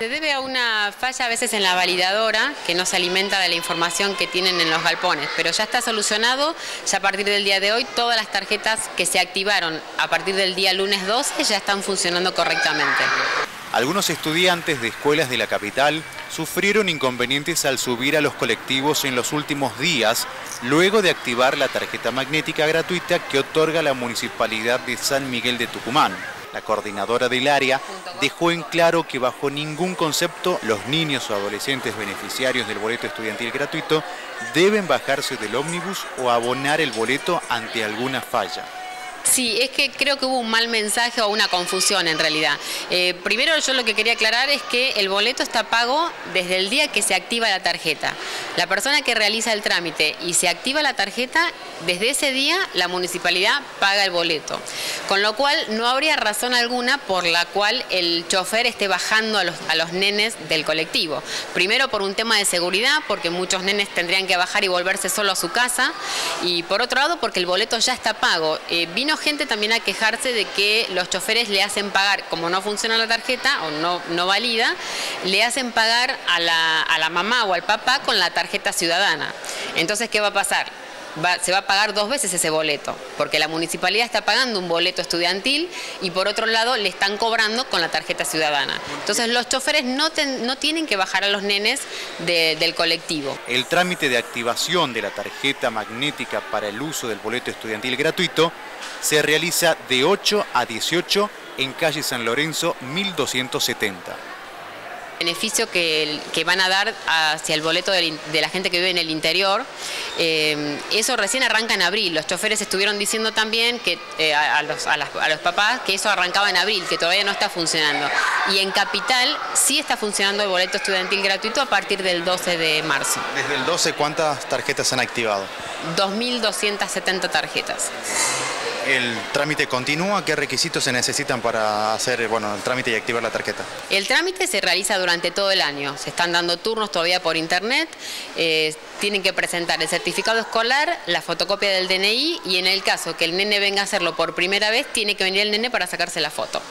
Se debe a una falla a veces en la validadora que no se alimenta de la información que tienen en los galpones, pero ya está solucionado, ya a partir del día de hoy todas las tarjetas que se activaron a partir del día lunes 12 ya están funcionando correctamente. Algunos estudiantes de escuelas de la capital sufrieron inconvenientes al subir a los colectivos en los últimos días, luego de activar la tarjeta magnética gratuita que otorga la Municipalidad de San Miguel de Tucumán. La coordinadora del área dejó en claro que bajo ningún concepto los niños o adolescentes beneficiarios del boleto estudiantil gratuito deben bajarse del ómnibus o abonar el boleto ante alguna falla. Sí, es que creo que hubo un mal mensaje o una confusión en realidad. Eh, primero yo lo que quería aclarar es que el boleto está pago desde el día que se activa la tarjeta. La persona que realiza el trámite y se activa la tarjeta, desde ese día la municipalidad paga el boleto. Con lo cual no habría razón alguna por la cual el chofer esté bajando a los, a los nenes del colectivo. Primero por un tema de seguridad, porque muchos nenes tendrían que bajar y volverse solo a su casa. Y por otro lado porque el boleto ya está pago. Eh, vino gente también a quejarse de que los choferes le hacen pagar, como no funciona la tarjeta o no, no valida, le hacen pagar a la, a la mamá o al papá con la tarjeta ciudadana. Entonces, ¿qué va a pasar? Se va a pagar dos veces ese boleto, porque la municipalidad está pagando un boleto estudiantil y por otro lado le están cobrando con la tarjeta ciudadana. Entonces los choferes no, no tienen que bajar a los nenes del colectivo. El trámite de activación de la tarjeta magnética para el uso del boleto estudiantil gratuito se realiza de 8 a 18 en calle San Lorenzo 1270 beneficio que, van a dar hacia el boleto de, la gente que vive en el interior. Eh, eso recién arranca en abril. Los choferes estuvieron diciendo también que eh, a, los, a, los papás que eso arrancaba en abril, que todavía no está funcionando. Y en Capital sí está funcionando el boleto estudiantil gratuito a partir del 12 de marzo. Desde el 12, ¿cuántas tarjetas han activado? 2.270 tarjetas. ¿El trámite continúa? ¿Qué requisitos se necesitan para hacer bueno, el trámite y activar la tarjeta? El trámite se realiza durante todo el año. Se están dando turnos todavía por internet. Eh, tienen que presentar el certificado escolar, la fotocopia del DNI y en el caso que el nene venga a hacerlo por primera vez, tiene que venir el nene para sacarse la foto.